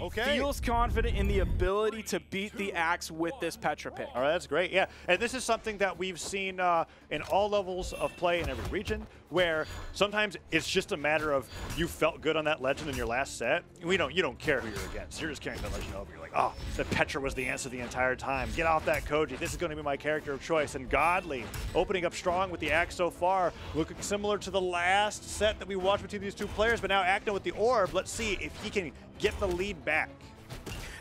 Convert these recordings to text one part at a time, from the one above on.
He Okay. feels confident in the ability to beat the Axe with this Petra pick. All right, that's great. Yeah, and this is something that we've seen uh, in all levels of play in every region, where sometimes it's just a matter of you felt good on that legend in your last set. We don't, you don't care who you're against. You're just carrying that legend over. You're like, oh, the Petra was the answer the entire time. Get off that Koji. This is going to be my character of choice. And Godly opening up strong with the axe so far, looking similar to the last set that we watched between these two players. But now Acno with the orb. Let's see if he can get the lead back.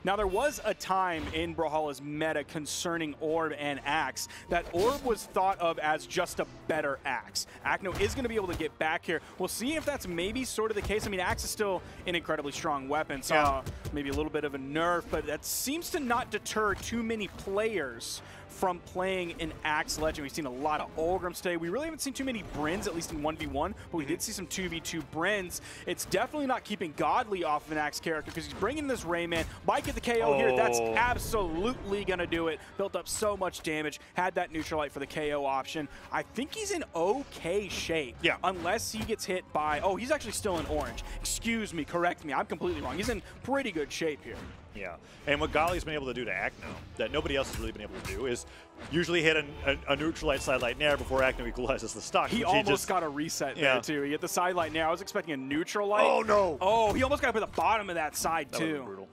Now, there was a time in Brawlhalla's meta concerning Orb and Axe that Orb was thought of as just a better Axe. Acno is going to be able to get back here. We'll see if that's maybe sort of the case. I mean, Axe is still an incredibly strong weapon, so Yeah. maybe a little bit of a nerf, but that seems to not deter too many players from playing an Axe Legend. We've seen a lot of Ulgrims today. We really haven't seen too many Brynns, at least in 1v1, but we did mhm. see some 2v2 Brynns. It's definitely not keeping Godly off of an Axe character because he's bringing this Rayman. Might get the KO here. That's Oh. absolutely going to do it. Built up so much damage. Had that neutral light for the KO option. I think he's in okay shape. Yeah. Unless he gets hit by... Oh, he's actually still in orange. Excuse me. Correct me. I'm completely wrong. He's in pretty good shape here. Yeah, and what Godly's been able to do to Acno that nobody else has really been able to do is usually hit a, a, a side light nair before Acno equalizes the stock. He almost just- got a reset Yeah. there too. He hit the side light now. I was expecting a neutral light. Oh, no. Oh, he almost got up at the bottom of that side That too. brutal.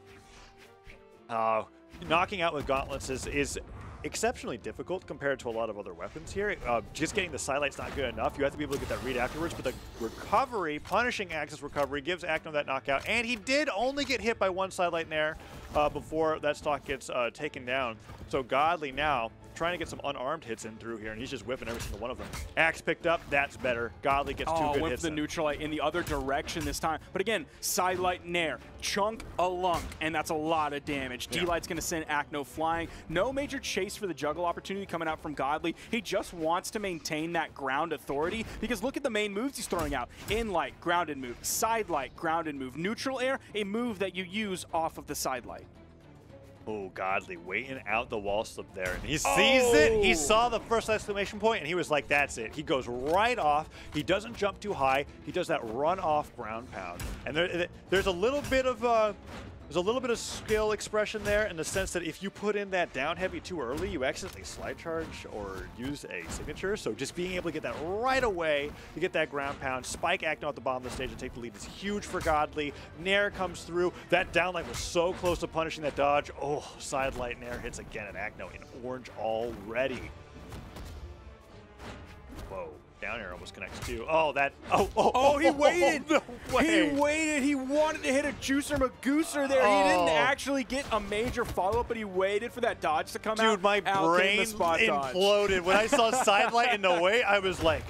Uh, knocking out with gauntlets is, is exceptionally difficult compared to a lot of other weapons here. Uh, just getting the sidelight's not good enough. You have to be able to get that read afterwards, but the recovery, punishing Axe's recovery, gives Acno that knockout. And he did only get hit by one sidelight there uh, before that stock gets uh, taken down. So Godly now trying to get some unarmed hits in through here, and he's just whipping every single one of them. Axe picked up, that's better. Godly gets two Oh, good with hits the in. neutral light in the other direction this time. But again, side light nair, chunk a lunk, and that's a lot of damage. Yeah. D-Light's going to send Acno flying. No major chase for the juggle opportunity coming out from Godly. He just wants to maintain that ground authority because look at the main moves he's throwing out. In light, grounded move. Side light, grounded move. Neutral air, a move that you use off of the side light. Oh, Godly waiting out the wall slip there. And he sees it. He Oh! saw the first exclamation point, and he was like, that's it. He goes right off. He doesn't jump too high. He does that run off ground pound. And there, there's a little bit of uh, there's a little bit of skill expression there in the sense that if you put in that down heavy too early, you accidentally slide charge or use a signature. So just being able to get that right away to get that ground pound, spike Acno at the bottom of the stage and take the lead is huge for Godly. Nair comes through. That down light was so close to punishing that dodge. Oh, side light Nair hits again, and Acno in orange already. Whoa. Down air almost connects too. Oh, that. Oh, oh, Oh, he oh, waited. No way. He waited. He wanted to hit a juicer magooser there. He didn't Oh. actually get a major follow up, but he waited for that dodge to come out. Dude, my Out brain spot dodge. imploded. When I saw sidelight in the way, I was like,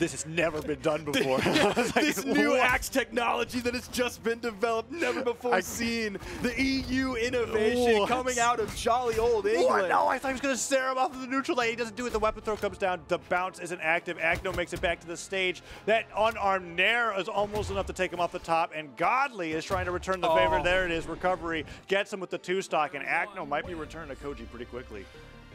this has never been done before. Like, this new what? axe technology that has just been developed, never before I- seen. The EU innovation What? coming out of jolly old England. What? No, I thought he was going to stare him off of the neutral lane. He doesn't do it. The weapon throw comes down. The bounce isn't active. Acno makes it back to the stage. That unarmed Nair is almost enough to take him off the top. And Godly is trying to return the favor. Oh. There it is. Recovery gets him with the two stock. And Acno might be returned to Koji pretty quickly.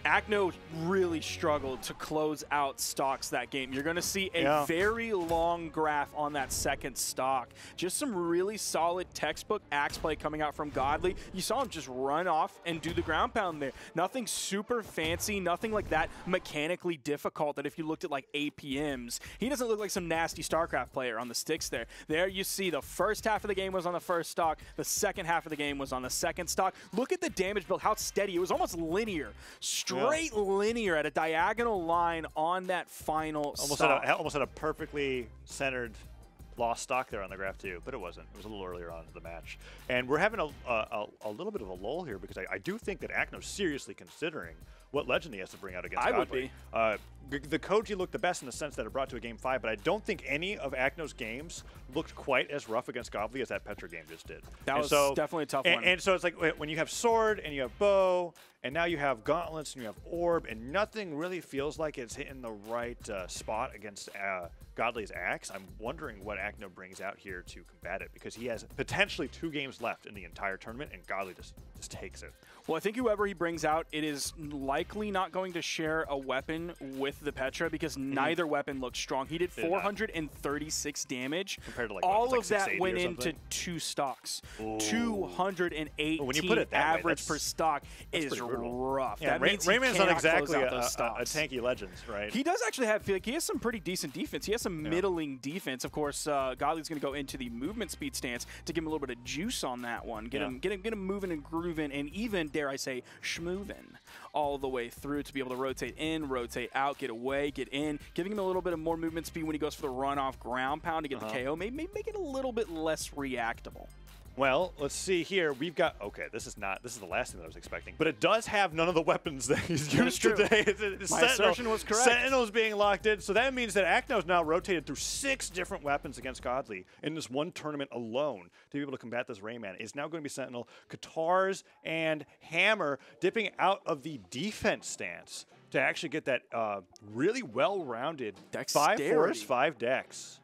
Acno really struggled to close out stocks that game. You're going to see a Yeah. very long graph on that second stock. Just some really solid textbook axe play coming out from Godly. You saw him just run off and do the ground pound there. Nothing super fancy, nothing like that mechanically difficult that if you looked at like APMs, he doesn't look like some nasty StarCraft player on the sticks there. There you see the first half of the game was on the first stock, the second half of the game was on the second stock. Look at the damage build, how steady. It was almost linear. Straight linear at a diagonal line on that final Almost stock. had, a, almost had a perfectly centered lost stock there on the graph too, but it wasn't. It was a little earlier on in the match. And we're having a, a, a, a little bit of a lull here because I, I do think that Acno's seriously considering what legend he has to bring out against I would be. Uh, the Koji looked the best in the sense that it brought to a game five, but I don't think any of Acno's games looked quite as rough against Godly as that Petra game just did. That And was so, definitely a tough and, one. And so it's like when you have sword and you have bow, and now you have gauntlets and you have orb, and nothing really feels like it's hitting the right uh, spot against uh, Godly's axe. I'm wondering what Acno brings out here to combat it because he has potentially two games left in the entire tournament, and Godly just, just takes it. Well, I think whoever he brings out, it is likely not going to share a weapon with the Petra because mm. neither weapon looks strong. He did 436 damage. Compared to like all of that went into two stocks. Ooh. 218 when you put it that average way, per stock is rough. Yeah, that Ray- means Rayman's not exactly a, a, a, a, tanky legend, right? He does actually have like he has some pretty decent defense. He has some Yeah. middling defense. Of course, uh, Godly's going to go into the movement speed stance to give him a little bit of juice on that one. Get Yeah. him, get him, get him moving and grooving, and even dare I say, schmooving all the way through to be able to rotate in, rotate out, get away, get in, giving him a little bit of more movement speed when he goes for the run off ground pound to get Uh-huh. the KO. Maybe, maybe make it a little bit less reactable. Well, let's see here. We've got okay. This is not. This is the last thing that I was expecting, but it does have none of the weapons that he's used today. It's- it's My Sentinel. assertion was correct. Sentinel's being locked in, so that means that Acno's now rotated through six different weapons against Godly in this one tournament alone to be able to combat this Rayman. It's now going to be Sentinel, Katars, and Hammer dipping out of the defense stance to actually get that uh, really well-rounded five force, five decks.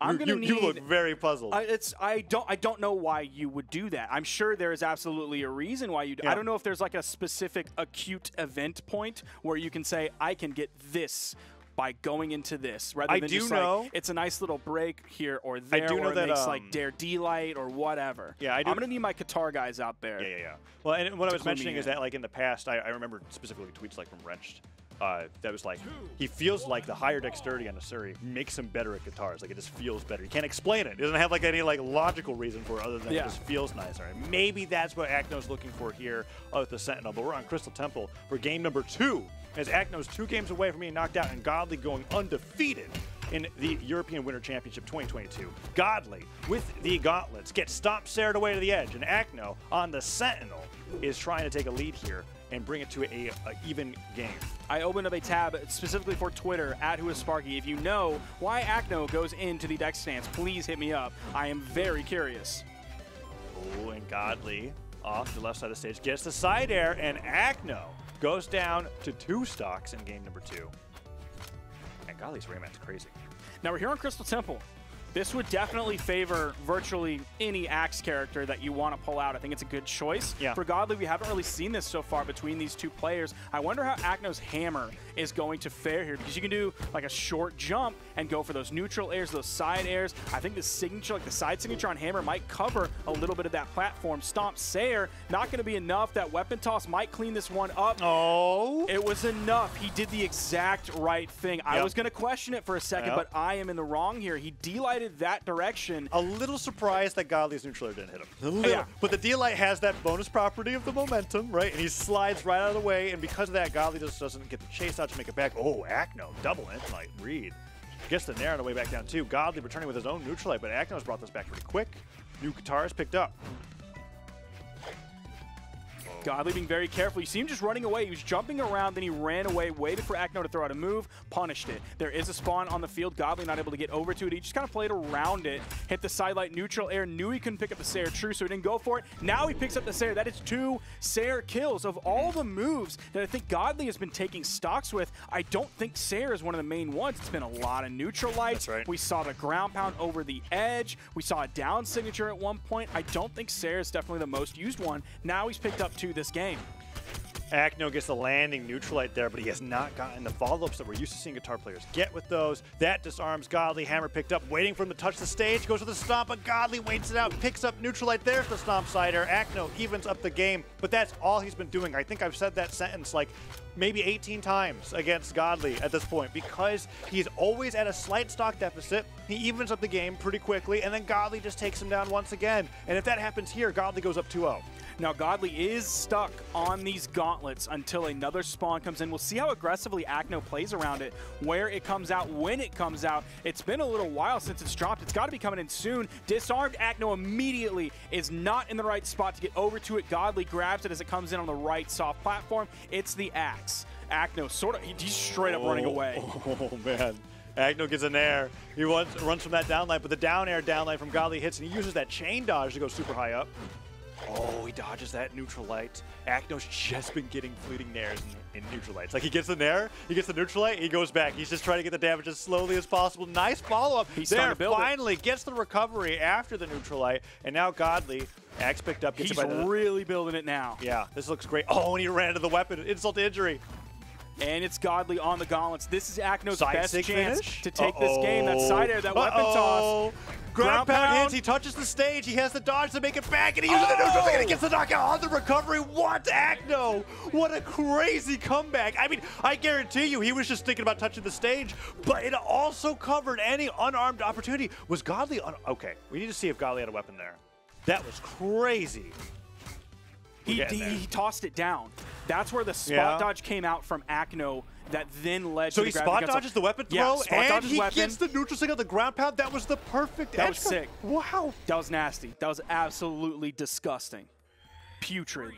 I'm to you, need. you look very puzzled. I, it's I don't I don't know why you would do that. I'm sure there is absolutely a reason why you. do Yeah. I don't know if there's like a specific acute event point where you can say I can get this by going into this rather I than do just know- like it's a nice little break here or there do or know that, makes um, like dare delight or whatever. Yeah, I do- I'm gonna need my Katar guys out there. Yeah, yeah, yeah. Well, and what I was me mentioning is that, like, in the past, I, I remember specifically tweets like from Wrenched. Uh, that was like, he feels like the higher dexterity on Asuri makes him better at katars. Like, it just feels better. You can't explain it. It doesn't have, like, any, like, logical reason for it other than Yeah. it just feels nicer. And maybe that's what Acno's looking for here with the Sentinel. But we're on Crystal Temple for game number two, as Acno's two games away from being knocked out and Godly going undefeated in the European Winter Championship 2022. Godly, with the gauntlets, gets stomped Sarah away to the edge, and Acno on the Sentinel is trying to take a lead here and bring it to a, a even game. I opened up a tab specifically for Twitter at Who is Sparky. If you know why Acno goes into the deck stance, please hit me up. I am very curious. Oh, and Godly off the left side of the stage gets the side air, and Acno goes down to two stocks in game number two. And Godly's Rayman's crazy. Now we're here on Crystal Temple. This would definitely favor virtually any Axe character that you want to pull out. I think it's a good choice. Yeah. For Godly, we haven't really seen this so far between these two players. I wonder how Acno's hammer is going to fare here because you can do like a short jump and go for those neutral airs, those side airs. I think the signature, like the side signature on hammer, might cover a little bit of that platform. Stomp Sayer, not going to be enough. That weapon toss might clean this one up. Oh. It was enough. He did the exact right thing. I was going to question it for a second, Yep. but I am in the wrong here. He delighted that direction. a little surprised that Godly's neutral air didn't hit him. A little. Yeah. But the D-Light has that bonus property of the momentum, right? And he slides right out of the way, and because of that, Godly just doesn't get the chase out to make it back. Oh, Acno, double Infinite read. Gets the Nair on the way back down, too. Godly returning with his own neutral light, but Acno's brought this back pretty quick. New katar is picked up. Godly being very careful. You see him just running away. He was jumping around, then he ran away, waited for Acno to throw out a move, punished it. There is a spawn on the field. Godly not able to get over to it. He just kind of played around it, hit the sidelight neutral air, knew he couldn't pick up the Sayer true, so he didn't go for it. Now he picks up the Sayer. That is two Sayer kills. Of all the moves that I think Godly has been taking stocks with, I don't think Sayer is one of the main ones. It's been a lot of neutral lights. Right. We saw the ground pound over the edge. We saw a down signature at one point. I don't think Sayer is definitely the most used one. Now he's picked up two this game. Acno gets the landing neutralite there, but he has not gotten the follow-ups that we're used to seeing katar players get with those. That disarms Godly. Hammer picked up, waiting for him to touch the stage. Goes for the stomp, but Godly waits it out, picks up neutralite. There's the stomp sider. Acno evens up the game, but that's all he's been doing. I think I've said that sentence like maybe 18 times against Godly at this point because he's always at a slight stock deficit. He evens up the game pretty quickly, and then Godly just takes him down once again. And if that happens here, Godly goes up 2-0. Now, Godly is stuck on these gauntlets until another spawn comes in. We'll see how aggressively Acno plays around it, where it comes out, when it comes out. It's been a little while since it's dropped. It's got to be coming in soon. Disarmed Acno immediately is not in the right spot to get over to it. Godly grabs it as it comes in on the right soft platform. It's the axe. Acno sort of, he's straight up running oh, away. Oh, man. Acno gets an air. He runs, runs from that down line, but the down air down line from Godly hits, and he uses that chain dodge to go super high up. Oh, he dodges that neutral light. Acno's just been getting fleeting nairs in, in neutral lights. Like he gets the nair, he gets the neutral light, he goes back. He's just trying to get the damage as slowly as possible. Nice follow-up. There, build it. finally gets the recovery after the neutral light, and now Godly, Axe picked up, gets He's it by the... really building it now. Yeah, this looks great. Oh, and he ran into the weapon. Insult to injury. And it's Godly on the gauntlets. This is Acno's Side best chance finish? to take this game. That side air, that weapon toss. Ground, Ground pound, hits. He touches the stage. He has the dodge to make it back, and he uses the oh! neutral and he gets the knockout on the recovery. What, Acno? What a crazy comeback. I mean, I guarantee you he was just thinking about touching the stage, but it also covered any unarmed opportunity. Was Godly un okay, we need to see if Godly had a weapon there. That was crazy. He, getting he, tossed it down. That's where the spot Yeah. dodge came out from Acno that then led So to he the grab spot against- dodges the weapon throw, spot and he weapon. gets the neutral thing on the ground pound. That was the perfect That edge was guard. sick. Wow. That was nasty. That was absolutely disgusting. Putrid.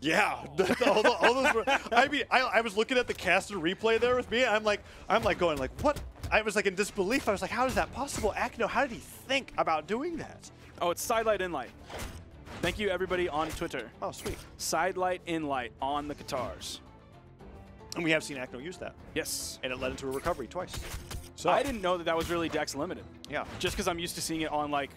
Yeah, all, the- all those were, I mean, I, I was looking at the caster replay there with me. I'm like, I'm like going like, what? I was like in disbelief. I was like, how is that possible? Acno, how did he think about doing that? Oh, it's sidelight inlight. Thank you, everybody on Twitter. Oh, sweet. Sidelight inlight on the katars. And we have seen Acno use that, Yes. and it led into a recovery twice. So I didn't know that that was really Dex limited. Yeah. Just because I'm used to seeing it on like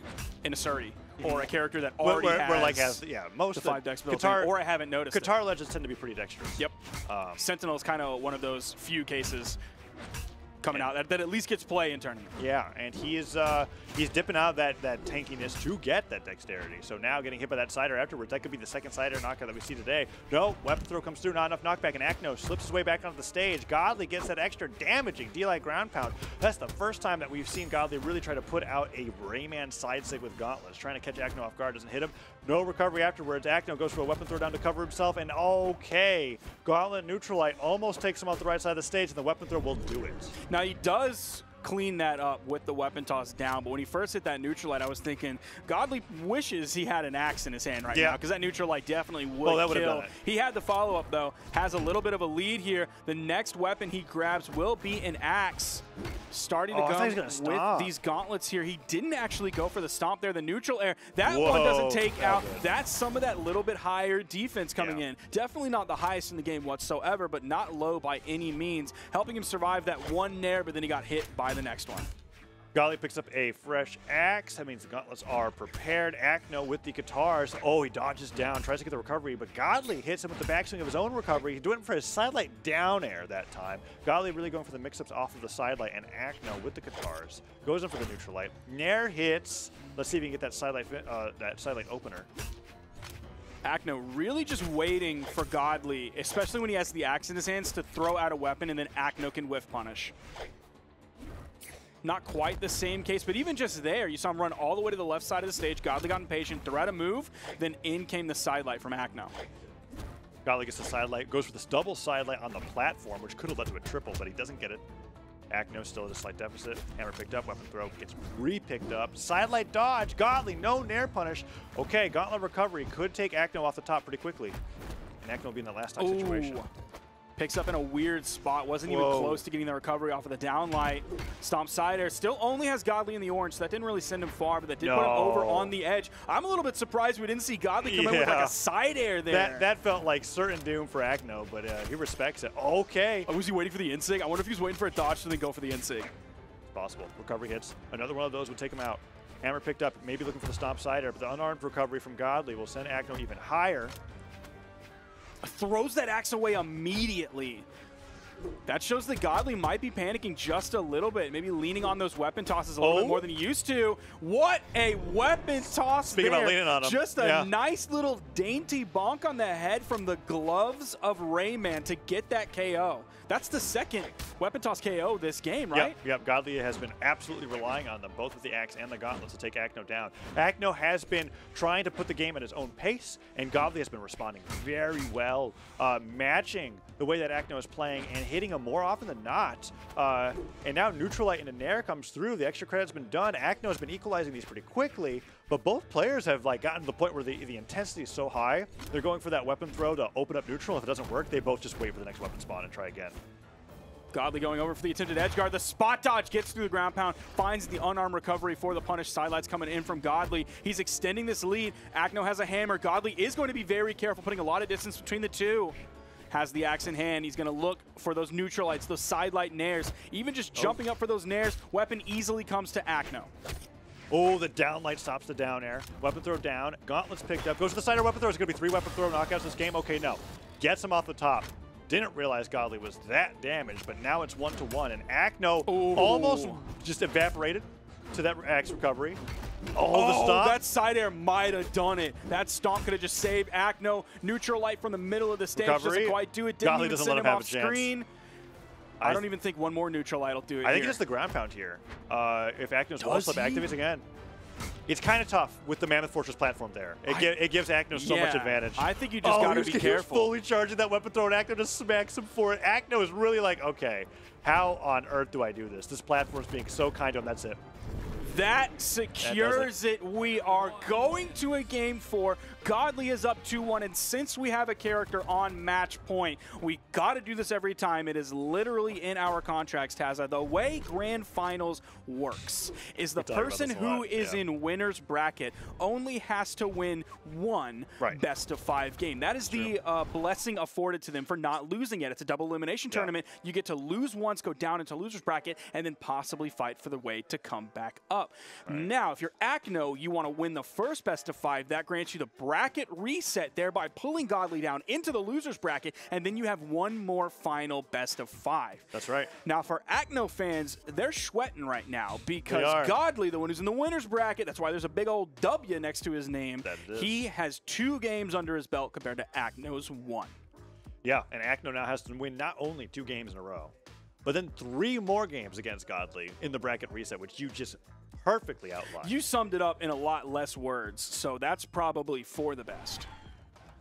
an Asuri or a character that already where, has, where like has yeah most the five Dex built Katar, in, or I haven't noticed. it. Legends tend to be pretty dexterous. Yep. Um, Sentinel is kind of one of those few cases coming out that, that at least gets play in tournament. Yeah, and he is uh, he's dipping out of that that tankiness to get that dexterity. So now getting hit by that cider afterwards, that could be the second cider knockout that we see today. No, weapon throw comes through, not enough knockback, and Acno slips his way back onto the stage. Godly gets that extra damaging D-like ground pound. That's the first time that we've seen Godly really try to put out a Rayman side sig with gauntlets, trying to catch Acno off guard, doesn't hit him. No recovery afterwards. Acno goes for a weapon throw down to cover himself, and okay, Gauntlet Neutralite almost takes him off the right side of the stage, and the weapon throw will do it. Now he does clean that up with the weapon toss down, but when he first hit that neutral light, I was thinking Godly wishes he had an axe in his hand right Yeah. now because that neutral light definitely would Oh, that kill. done it. He had the follow up though, has a little bit of a lead here. The next weapon he grabs will be an axe. Starting to Oh, I go he stop. with these gauntlets here. He didn't actually go for the stomp there. The neutral air, that one doesn't take out. That's some of that little bit higher defense coming Yeah. in. Definitely not the highest in the game whatsoever, but not low by any means, helping him survive that one nair, but then he got hit by the next one. Godly picks up a fresh axe. That means the gauntlets are prepared. Acno with the katars. Oh, he dodges down, tries to get the recovery, but Godly hits him with the backswing of his own recovery. He's doing it for his sidelight down air that time. Godly really going for the mix-ups off of the sidelight, and Acno with the katars goes in for the neutral light. Nair hits. Let's see if he can get that sidelight, uh, that sidelight opener. Acno really just waiting for Godly, especially when he has the axe in his hands, to throw out a weapon and then Acno can whiff punish. Not quite the same case, but even just there, you saw him run all the way to the left side of the stage. Godly got impatient, threw out a move, then in came the sidelight from Acno. Godly gets the sidelight, goes for this double sidelight on the platform, which could have led to a triple, but he doesn't get it. Acno still at a slight deficit. Hammer picked up, weapon throw gets re-picked up. Sidelight dodge, Godly, no nair punish. Okay, Gauntlet recovery could take Acno off the top pretty quickly. And Acno will be in the last time situation. Picks up in a weird spot. Wasn't Whoa. even close to getting the recovery off of the downlight. Stomp side air. Still only has Godly in the orange, so that didn't really send him far, but that did put him over on the edge. I'm a little bit surprised we didn't see Godly come in with like a side air there. That, that felt like certain doom for Acno, but uh, he respects it. Okay. Oh, was he waiting for the insig? I wonder if he was waiting for a dodge to then go for the insig. Possible. Recovery hits. Another one of those would take him out. Hammer picked up, maybe looking for the stomp side air, but the unarmed recovery from Godly will send Acno even higher. Throws that axe away immediately. That shows that Godly might be panicking just a little bit, maybe leaning on those weapon tosses a little Oh. bit more than he used to. What a weapon toss Speaking there. about leaning on 'em, Just a yeah. nice little dainty bonk on the head from the gloves of Rayman to get that KO. That's the second weapon toss KO this game, right? Yep, yep. Godly has been absolutely relying on them, both with the axe and the gauntlets, to take Acno down. Acno has been trying to put the game at his own pace, and Godly has been responding very well, uh, matching the way that Acno is playing and hitting him more often than not. Uh, and now Neutralite and Nair comes through. The extra credit's been done. Akno has been equalizing these pretty quickly, but both players have like gotten to the point where the, the intensity is so high, they're going for that weapon throw to open up neutral. If it doesn't work, they both just wait for the next weapon spawn and try again. Godly going over for the attempted edge guard. The spot dodge gets through the ground pound, finds the unarmed recovery for the punish. Sidelights coming in from Godly. He's extending this lead. Acno has a hammer. Godly is going to be very careful, putting a lot of distance between the two. Has the axe in hand. He's going to look for those neutral lights, those sidelight nairs. Even just Oh. jumping up for those nairs, weapon easily comes to Acno. Oh, the down light stops the down air. Weapon throw down. Gauntlets picked up. Goes to the side of weapon throw. It's going to be three weapon throw knockouts this game. Okay, no. Gets him off the top. Didn't realize Godly was that damaged, but now it's one to one. And Acno Ooh. almost just evaporated to that axe recovery. Oh, the stop. that side air might have done it. That stomp could have just saved Acno. Neutral light from the middle of the stage Recovery. doesn't quite do it. Didn't Godly even doesn't send let him him have off a chance. screen. I, I- don't even think one more neutral light will do it I think here. it's the ground pound here. Uh, if Acno's wall slip activates again. It's kind of tough with the Mammoth Fortress platform there. It, I- gi- it gives Acno so much advantage. I think you just oh, gotta he was- be he was careful. fully charging that weapon throw, and Acno just smacks him for it. Acno is really like, okay, how on earth do I do this? This platform's being so kind to him. That's it. That secures it. We are going to a game four. Godly is up 2-1, and since we have a character on match point, we got to do this every time. It is literally in our contracts, Taza. The way grand finals works is the person who lot, is yeah. in winner's bracket only has to win one Right. best of five game. That is the uh, blessing afforded to them for not losing yet. It's a double elimination Yeah. tournament. You get to lose once, go down into loser's bracket, and then possibly fight for the way to come back up. Now, if you're Acno, you want to win the first best of five. That grants you the bracket reset, thereby pulling Godly down into the loser's bracket, and then you have one more final best of five. That's right. Now, for Acno fans, they're sweating right now because. Godly, the one who's in the winner's bracket, that's why there's a big old W next to his name. That it is. He has two games under his belt compared to Acno's one. Yeah, and Acno now has to win not only two games in a row, but then three more games against Godly in the bracket reset, which you just perfectly outlined. You summed it up in a lot less words, so that's probably for the best.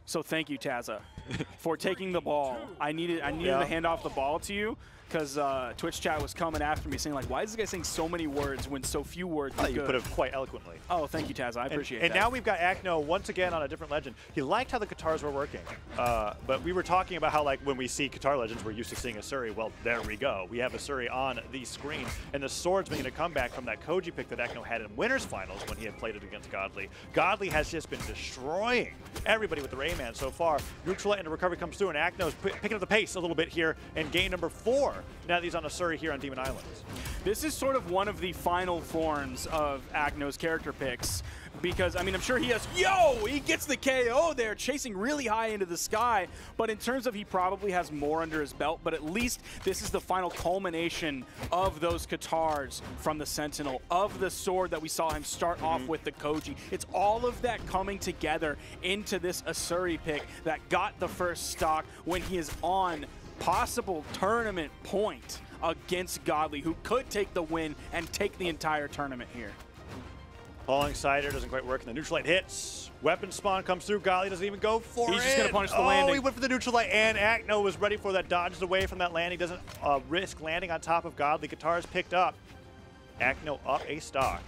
So thank you, Taza, for taking the ball. I needed I needed Yeah. to hand off the ball to you because uh, Twitch chat was coming after me saying like, why is this guy saying so many words when so few words? Oh, is you good? put it quite eloquently. oh, thank you, Taz. I And, appreciate and that. now we've got Acno once again on a different legend. He liked how the katars were working, uh, but we were talking about how like when we see katar legends, we're used to seeing Asuri. Well, there we go. We have Asuri on the screen, and the sword's making a comeback from that Koji pick that Acno had in winners finals when he had played it against Godly. Godly has just been destroying everybody with the Rayman so far. Neutral and the recovery comes through, and Acno's picking up the pace a little bit here in game number four. Now that he's on Asuri here on Demon Island. This is sort of one of the final forms of Acno's character picks because I mean I'm sure he has yo he gets the KO there chasing really high into the sky. But in terms of he probably has more under his belt but at least this is the final culmination of those Katars from the Sentinel of the sword that we saw him start off mm-hmm. with the Koji. It's all of that coming together into this Asuri pick that got the first stock when he is on possible tournament point against Godly, who could take the win and take the entire tournament here. Falling Cider doesn't quite work, and the neutral light hits. Weapon spawn comes through. Godly doesn't even go for He's it. He's just gonna punish the oh, landing. he went for the neutral light, and Acno was ready for that. Dodges away from that landing. Doesn't uh, risk landing on top of Godly. Katar is picked up. Acno up a stock.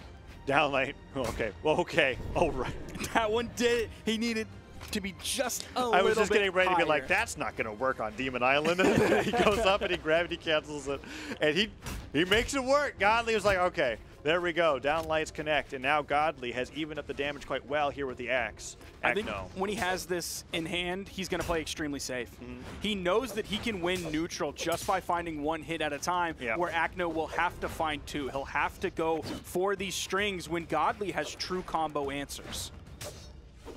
Down light. Okay. Well, okay. Oh, right. That one did it. He needed to be just a little I was just getting ready to be like, that's not going to work on Demon Island. he goes up and he gravity cancels it, and he he makes it work. Godly was like, okay, there we go. Down lights connect, and now Godly has evened up the damage quite well here with the axe. I think Acno. when he has this in hand, he's going to play extremely safe. Mm-hmm. He knows that he can win neutral just by finding one hit at a time, Yeah. where Acno will have to find two. He'll have to go for these strings when Godly has true combo answers.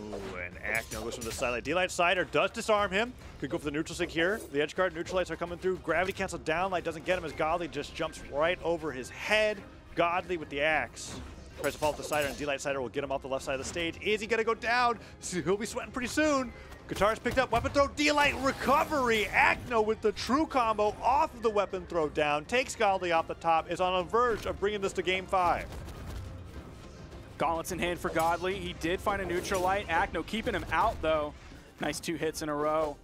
Ooh, and Acno goes from the side. D-Light Cider does disarm him. Could go for the neutral stick here. The edge guard neutralites are coming through. Gravity cancel down light doesn't get him as Godly just jumps right over his head. Godly with the axe. Tries to follow up the Cider, and D-Light Cider will get him off the left side of the stage. Is he going to go down? He'll be sweating pretty soon. Katar's picked up. Weapon throw. D-Light recovery. Acno with the true combo off of the weapon throw down. Takes Godly off the top. Is on a verge of bringing this to game five. Gauntlets in hand for Godly. He did find a neutral light. Acno keeping him out, though. Nice two hits in a row.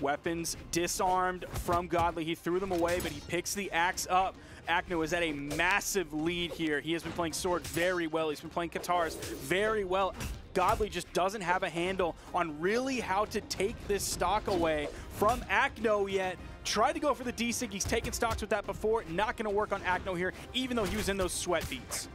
Weapons disarmed from Godly. He threw them away, but he picks the axe up. Acno is at a massive lead here. He has been playing sword very well. He's been playing katars very well. Godly just doesn't have a handle on really how to take this stock away from Acno yet. Tried to go for the D-Sig. He's taken stocks with that before. Not going to work on Acno here, even though he was in those sweat beats.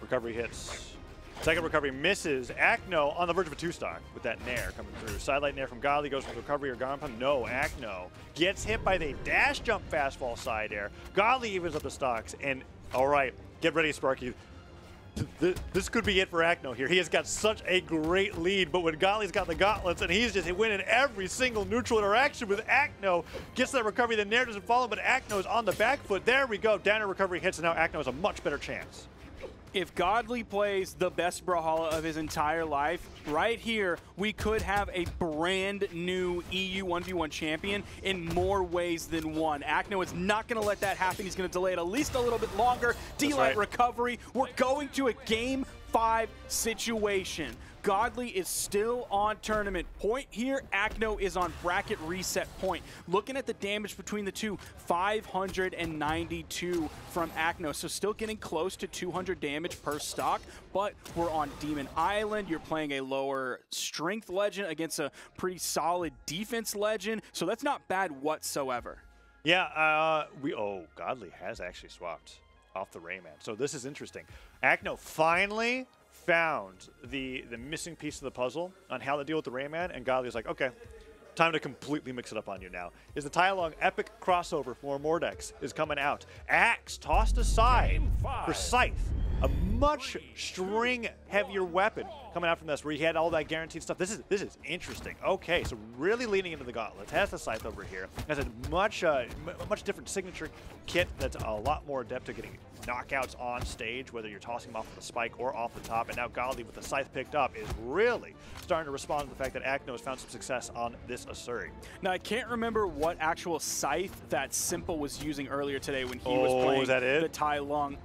Recovery hits. Second recovery misses. Acno on the verge of a two-stock with that Nair coming through. Sidelight Nair from Godly goes for recovery or pound. No, Acno gets hit by the dash jump fastfall side air. Godly evens up the stocks. And all right, get ready, Sparky. This could be it for Acno here. He has got such a great lead, but when Godly's got the gauntlets and he's just winning every single neutral interaction with Acno, gets that recovery, the Nair doesn't follow, but Acno is on the back foot. There we go. Downer recovery hits, and now Acno has a much better chance if Godly plays the best Brawlhalla of his entire life, right here, we could have a brand new EU 1v1 champion in more ways than one. Acno is not going to let that happen. He's going to delay it at least a little bit longer. D-Light right. recovery. We're going to a game five situation. Godly is still on tournament point here. Acno is on bracket reset point. Looking at the damage between the two, 592 from Acno. So still getting close to 200 damage per stock, but we're on Demon Island. You're playing a lower strength legend against a pretty solid defense legend. So that's not bad whatsoever. Yeah, uh, we oh, Godly has actually swapped off the Rayman. So this is interesting. Acno finally found the the missing piece of the puzzle on how to deal with the Rayman, and Godly was like, okay, time to completely mix it up on you now. Is the tie Long epic crossover for Mordex is coming out. Axe tossed aside for Scythe a much string heavier weapon coming out from this, where he had all that guaranteed stuff. This is this is interesting. Okay, so really leaning into the gauntlet. Has the scythe over here. Has a much uh, much different signature kit that's a lot more adept at getting knockouts on stage, whether you're tossing him off the spike or off the top. And now Godly with the scythe picked up is really starting to respond to the fact that Acno has found some success on this Asuri. Now I can't remember what actual scythe that Simple was using earlier today when he oh, was playing the Tai Lung.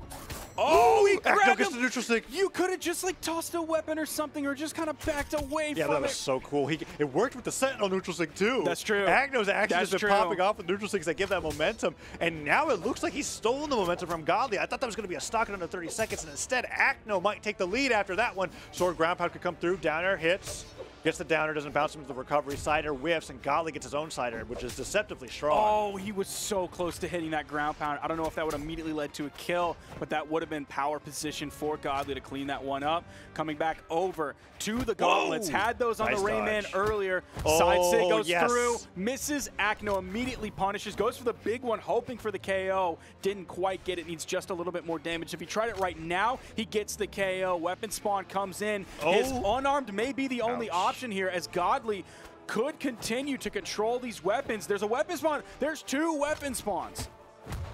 Oh, he grabbed him. the neutral stick. You could have just like tossed a weapon or something, or just kind of backed away yeah, from that Yeah, that was it. so cool. He it worked with the Sentinel neutral stick too. That's true. Acno's actually That's just been true. popping off with neutral sticks that give that momentum, and now it looks like he's stolen the momentum from Godly. I thought that was going to be a stock in under 30 seconds, and instead Acno might take the lead after that one. Sword ground pound could come through. Downer hits. Gets the downer, doesn't bounce him to the recovery. Sider whiffs, and Godly gets his own cider, which is deceptively strong. Oh, he was so close to hitting that ground pound. I don't know if that would immediately led to a kill, but that would have been power position for Godly to clean that one up. Coming back over to the gauntlets. Whoa. Had those on nice the Rayman dodge. earlier. Oh, Side sit oh, goes yes. through, misses. Acno immediately punishes, goes for the big one, hoping for the KO. Didn't quite get it, needs just a little bit more damage. If he tried it right now, he gets the KO. Weapon spawn comes in. Oh. His unarmed may be the only Ouch. option here as Godly could continue to control these weapons. There's a weapon spawn. There's two weapon spawns.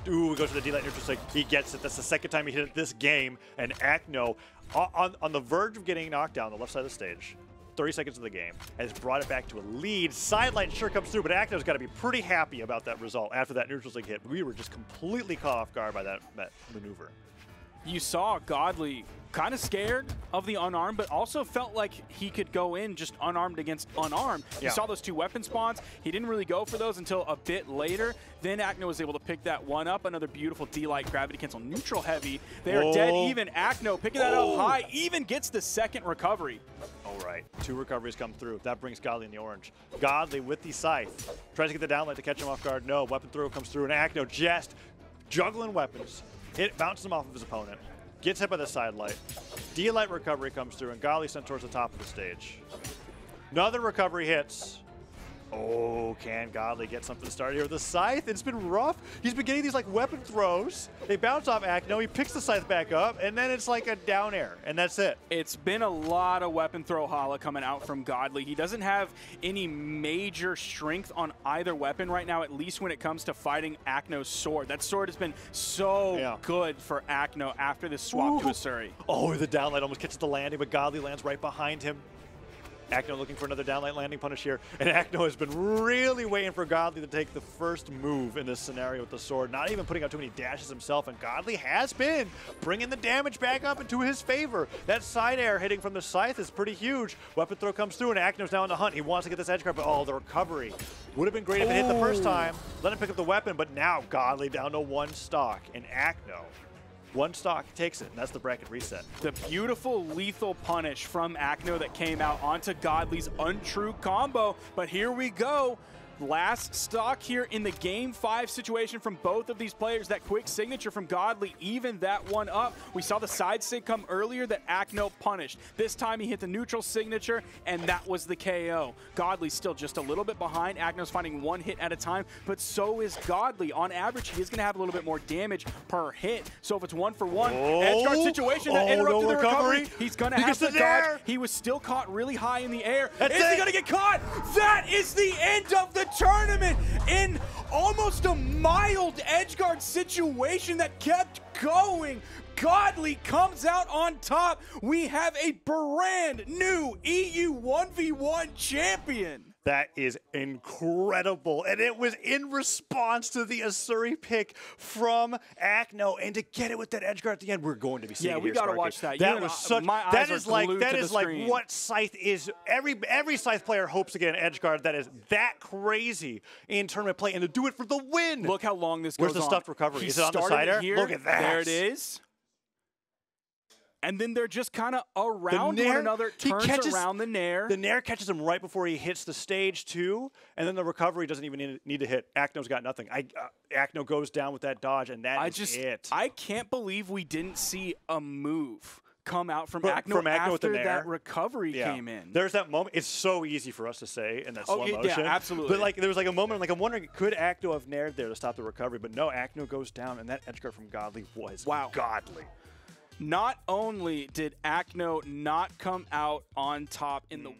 Ooh, goes to the D-Light neutral stick. He gets it. That's the second time he hit it this game. And Acno, on, on the verge of getting knocked down the left side of the stage, 30 seconds of the game, has brought it back to a lead. Sidelight sure comes through, but Acno's got to be pretty happy about that result after that neutral stick hit. We were just completely caught off guard by that, that maneuver. You saw Godly kind of scared of the unarmed, but also felt like he could go in just unarmed against unarmed. Yeah. You saw those two weapon spawns. He didn't really go for those until a bit later. Then Acno was able to pick that one up. Another beautiful D-Light gravity cancel neutral heavy. They are dead oh. even. Acno picking that oh. up high, even gets the second recovery. All right, two recoveries come through. That brings Godly in the orange. Godly with the scythe. Tries to get the downlight to catch him off guard. No, weapon throw comes through, and Acno just juggling weapons. Hit, bounces him off of his opponent gets hit by the side light. D-Light recovery comes through, and Godly sent towards the top of the stage. Another recovery hits. Oh, can Godly get something started here with the Scythe? It's been rough. He's been getting these like weapon throws. They bounce off Acno. He picks the Scythe back up, and then it's like a down air, and that's it. It's been a lot of weapon throw Hala coming out from Godly. He doesn't have any major strength on either weapon right now, at least when it comes to fighting Acno's sword. That sword has been so yeah. good for Acno after this swap Ooh. to Asuri. Oh, the downlight almost catches the landing, but Godly lands right behind him. Acno looking for another downlight landing punish here, and Acno has been really waiting for Godly to take the first move in this scenario with the sword, not even putting out too many dashes himself, and Godly has been bringing the damage back up into his favor. That side air hitting from the Scythe is pretty huge. Weapon throw comes through, and Acno's now on the hunt. He wants to get this edge card, but oh, the recovery. Would have been great if it hit the first time. Let him pick up the weapon, but now Godly down to one stock, and Acno one stock takes it, and that's the bracket reset. The beautiful lethal punish from Acno that came out onto Godly's untrue combo. But here we go. Last stock here in the game five situation from both of these players. That quick signature from Godly, even that one up. We saw the side sig come earlier that Acno punished. This time he hit the neutral signature, and that was the KO. Godly still just a little bit behind. Acno's finding one hit at a time, but so is Godly. On average, he is going to have a little bit more damage per hit. So if it's one for one, Oh. edgeguard situation that Oh, interrupted no the recovery. recovery. He's going to have the dodge. He was still caught really high in the air. That's is he going to get caught? That is the end of the tournament in almost a mild edgeguard situation that kept going. Godly comes out on top. We have a brand new EU 1v1 champion. That is incredible. And it was in response to the Asuri pick from Acno. And to get it with that edge guard at the end, we're going to be seeing Yeah, we gotta watch that. That and was such that are like that to is like screen. what Scythe is every every Scythe player hopes to get an edge guard that is that crazy in tournament play and to do it for the win. Look how long this Where's goes Where's the on. stuffed recovery? He Is it on the cider? Here. Look at that. There it is. And then they're just kind of around Nair- one another, he turns catches- around the Nair. The Nair catches him right before he hits the stage too, and then the recovery doesn't even need, to hit. Acno's got nothing. I, uh, Acno goes down with that dodge, and that I is just, it. I can't believe we didn't see a move come out from From- Acno from Acno after with the that recovery Yeah. came in. There's that moment. It's so easy for us to say in that Oh, slow yeah, yeah, motion. absolutely. But like there was like a moment, like I'm wondering, could Acno have nared there to stop the recovery? But no, Acno goes down, and that edge guard from Godly was Wow. godly. Not only did Acno not come out on top in the